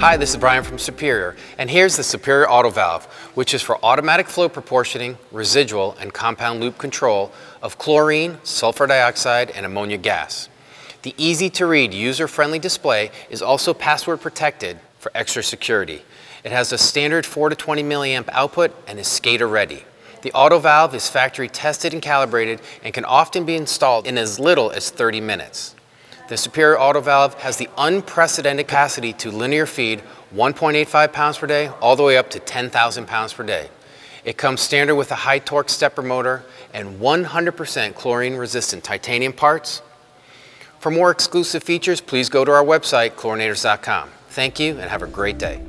Hi, this is Brian from Superior, and here's the Superior Auto Valve, which is for automatic flow proportioning, residual, and compound loop control of chlorine, sulfur dioxide, and ammonia gas. The easy-to-read, user-friendly display is also password protected for extra security. It has a standard 4 to 20 milliamp output and is SCADA ready. The auto valve is factory tested and calibrated and can often be installed in as little as 30 minutes. The Superior Auto Valve has the unprecedented capacity to linear feed 1.85 pounds per day all the way up to 10,000 pounds per day. It comes standard with a high torque stepper motor and 100% chlorine resistant titanium parts. For more exclusive features, please go to our website, chlorinators.com. Thank you and have a great day.